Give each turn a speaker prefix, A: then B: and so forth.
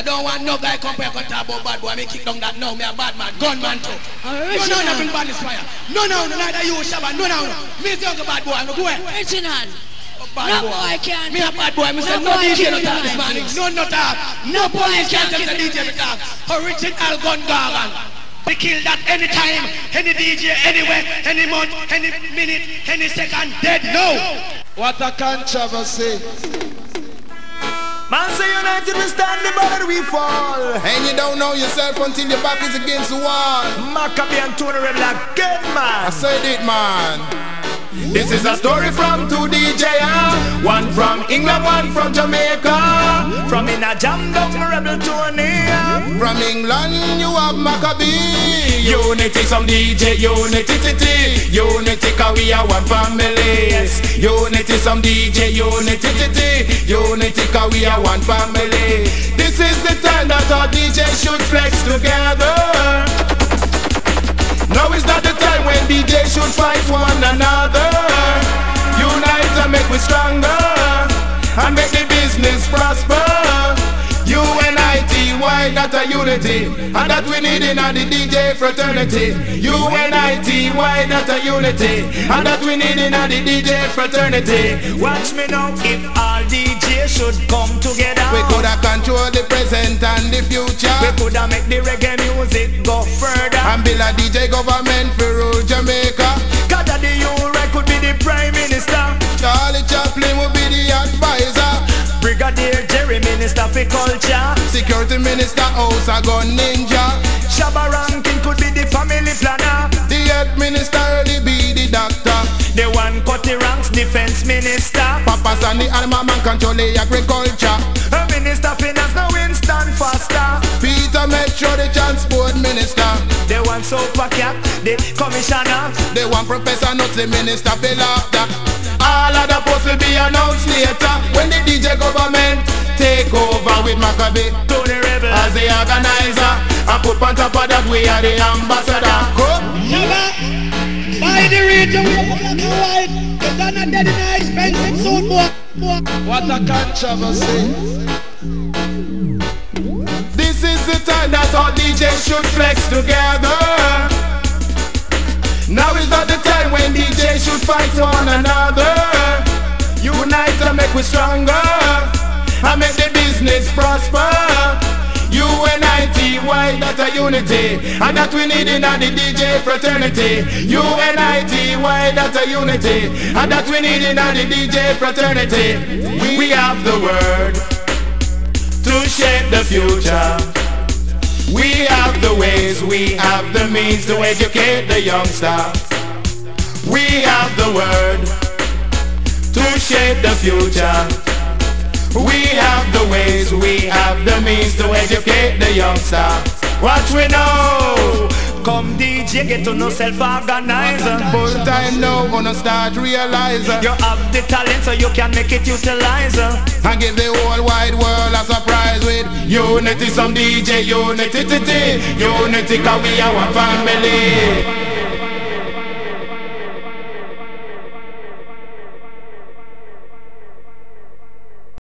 A: I don't want no guy come here and talk about bad boy. Me kick down that now. Me a bad man, gunman too. No, no, no, bring badness fire. No, no, no, neither you, Shabba. No, no, no. Me is young bad boy. No, go ahead.
B: Original.
A: Oh, bad
B: No boy can't
A: Me a bad boy. Me say
B: No
A: no DJ no
B: can't
A: talk this
B: kill
A: morning. No, no talk. No
B: boy
A: police can't
B: can't
A: tell the DJ to talk. Original gun gargan. We kill that anytime, any DJ, anywhere, any month, any minute, any second. Dead no.
C: What a controversy.
D: Man say united we stand the better we fall.
C: And you don't know yourself until your back is against the wall.
D: Macka B and Tony Rebel again, man.
C: I said it, man.
D: This is a story from two DJs. One from England, one from Jamaica. From in a jam down Rebel Tony.
C: From England, you have Macka B.
D: Unity, some DJ, unity, titi. Unity, cause we are one family. Unity, some DJ, unity, titi. Unity, cause we are one family. This is the time that our DJ should flex together. Now is not the time when DJ should fight one another. Unite and make we stronger and make why not a unity? And that we need in a the DJ fraternity. UNIT, why not a unity? And that we need in a the DJ fraternity. Watch me now if all DJs should come together.
C: We coulda control the present and the future.
D: We coulda make the reggae music go further.
C: And build a DJ government
D: Minister for Culture.
C: Security Minister, House a gun ninja.
D: Shabba Rankin could be the family planner.
C: The head minister, really be the doctor.
D: The one Cutty Ranks, defense minister.
C: Papas and the animal man control the agriculture.
D: A minister finance, no Winston Foster.
C: Peter Metro, the transport minister.
D: The one super cat, the commissioner.
C: The one professor, not the minister, for laughter. All of the posts will be announced later with Macka B
D: Tony Rebel.
C: as the organizer. And put on top of that, we are the ambassador. Come.
A: Shabba. By the are black and white. But they're dead in an expensive suit, boy.
C: What a controversy. This is the time that all DJs should flex together. Now is not the time when DJs should fight one another. Unite and make we stronger. Business prosper. UNIT, why that a unity? And that we need in the DJ fraternity. UNIT, why that a unity? And that we need in the DJ fraternity. We, we have the word to shape the future. We have the ways, we have the means to educate the youngster. We have the word to shape the future. We have the ways, we have the means to educate the youngster. Watch we know.
D: Come DJ, get to know self-organizer.
C: Full time now, gonna start realizing.
D: You have the talent so you can make it utilize.
C: And give the whole wide world a surprise with Unity, some DJ, unity, titi. Unity, cause we are one family